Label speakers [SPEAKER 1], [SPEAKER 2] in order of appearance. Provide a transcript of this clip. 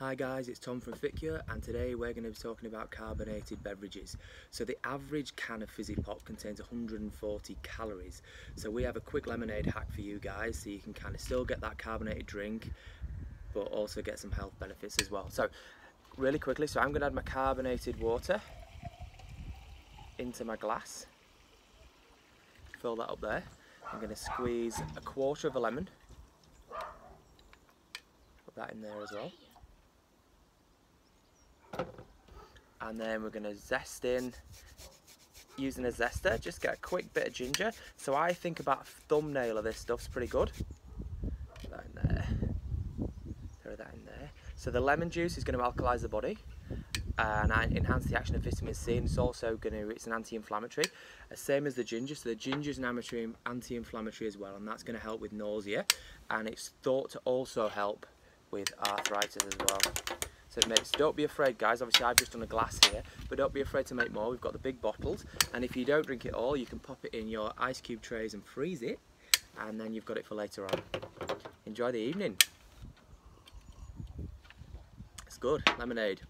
[SPEAKER 1] Hi guys, it's Tom from FitCure and today we're going to be talking about carbonated beverages. So the average can of fizzy pop contains 140 calories. So we have a quick lemonade hack for you guys so you can kind of still get that carbonated drink but also get some health benefits as well. So really quickly, so I'm going to add my carbonated water into my glass. Fill that up there. I'm going to squeeze a quarter of a lemon. Put that in there as well. And then we're going to zest in using a zester. Just get a quick bit of ginger. So I think about thumbnail of this stuff's pretty good. That in there. Throw that in there. So the lemon juice is going to alkalize the body and enhance the action of vitamin C and it's also going to it's an anti-inflammatory uh, same as the ginger. So the ginger is an anti-inflammatory as well and that's going to help with nausea. And it's thought to also help with arthritis as well so mates, don't be afraid guys, obviously I've just done a glass here, but don't be afraid to make more. We've got the big bottles, and if you don't drink it all, you can pop it in your ice cube trays and freeze it, and then you've got it for later on. Enjoy the evening. It's good, lemonade.